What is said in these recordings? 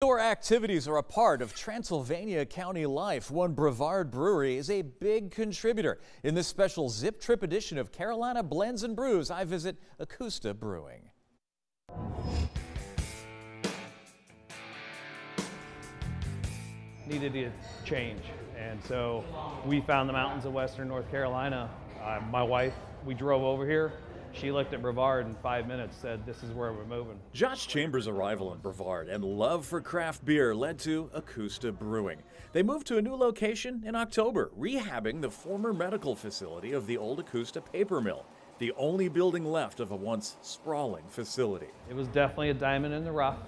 Outdoor activities are a part of Transylvania County life. One Brevard Brewery is a big contributor. In this special zip trip edition of Carolina Blends and Brews, I visit Ecusta Brewing. Needed to change, and so we found the mountains of western North Carolina. Uh, my wife, we drove over here she looked at Brevard in five minutes, said, This is where we're moving. Josh Chambers' arrival in Brevard and love for craft beer led to Ecusta Brewing. They moved to a new location in October, rehabbing the former medical facility of the old Ecusta paper mill, the only building left of a once sprawling facility. It was definitely a diamond in the rough.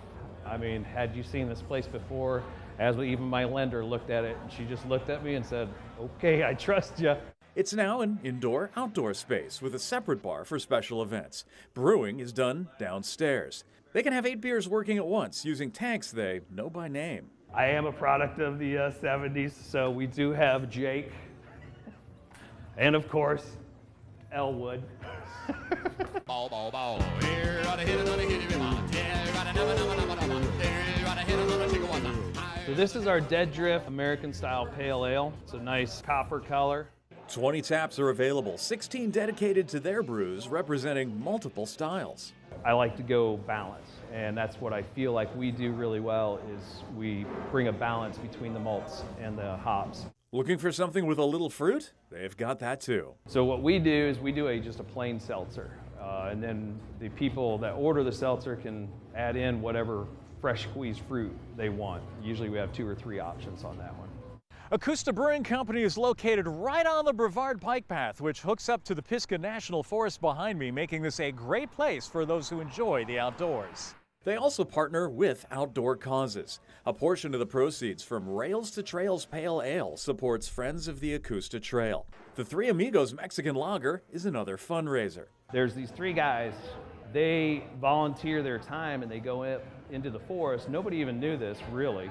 I mean, had you seen this place before, as even my lender looked at it, and she just looked at me and said, Okay, I trust you. It's now an indoor outdoor space with a separate bar for special events. Brewing is done downstairs. They can have eight beers working at once using tanks they know by name. I am a product of the uh, 70s, so we do have Jake. And of course, Elwood. ball, ball, ball. So this is our Dead Drift American style pale ale. It's a nice copper color. 20 taps are available, 16 dedicated to their brews, representing multiple styles. I like to go balance, and that's what I feel like we do really well is we bring a balance between the malts and the hops. Looking for something with a little fruit? They've got that too. So what we do is we do a just a plain seltzer, uh, and then the people that order the seltzer can add in whatever fresh squeezed fruit they want. Usually we have two or three options on that one. Ecusta Brewing Company is located right on the Brevard Pike Path, which hooks up to the Pisgah National Forest behind me, making this a great place for those who enjoy the outdoors. They also partner with outdoor causes. A portion of the proceeds from Rails to Trails Pale Ale supports Friends of the Ecusta Trail. The Three Amigos Mexican Lager is another fundraiser. There's these three guys. They volunteer their time and they go in, into the forest. Nobody even knew this, really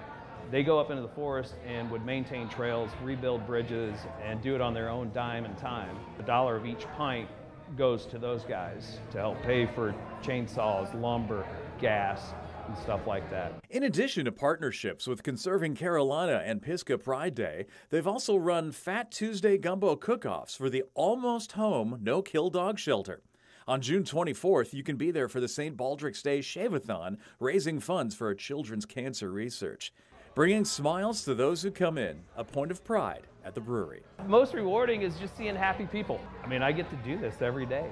they go up into the forest and would maintain trails, rebuild bridges, and do it on their own dime and time. A dollar of each pint goes to those guys to help pay for chainsaws, lumber, gas, and stuff like that. In addition to partnerships with Conserving Carolina and Pisgah Pride Day, they've also run Fat Tuesday gumbo cook-offs for the Almost Home No Kill Dog Shelter. On June 24th, you can be there for the St. Baldrick's Day Shave-a-thon, raising funds for children's cancer research bringing smiles to those who come in, a point of pride at the brewery. Most rewarding is just seeing happy people. I mean, I get to do this every day.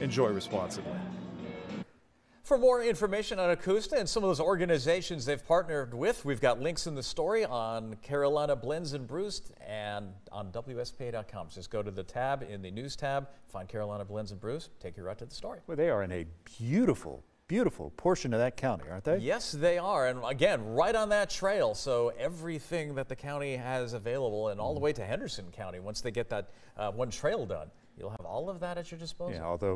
Enjoy responsibly. For more information on Ecusta and some of those organizations they've partnered with, we've got links in the story on Carolina Blends and Brews and on WSPA.com. Just go to the tab in the news tab, find Carolina Blends and Brews, take you right to the story. Well, they are in a beautiful beautiful portion of that county, aren't they? Yes, they are. And again, right on that trail. So everything that the county has available and all the way to Henderson County, once they get that uh, one trail done, you'll have all of that at your disposal. Yeah, although